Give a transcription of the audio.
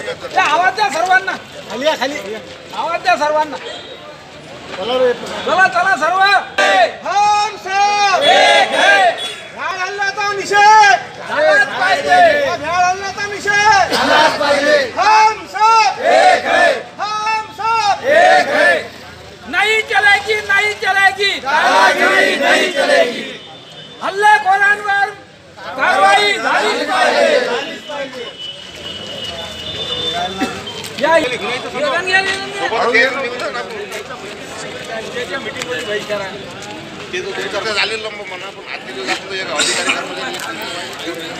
आवाज़ द्या सर्वांना. खाली या खाली. आवाज़ द्या सर्वांना. चला चला सर्व. हम सब. एक है. भ्याड हल्ल्याचा निषेध. झालाच पाहिजे. या भ्याड हल्ल्याचा निषेध. हम सब. एक है. हम सब. एक है. नहीं चलेगी नहीं चलेगी दादागिरी नहीं चलेगी या ये गन गया ये गन गया त्याच्या मीटिंग मध्ये भाई करा ते तो ते करता झाले लंब म्हणा पण आज तिथे जातो एक अधिकारी कर्मचारी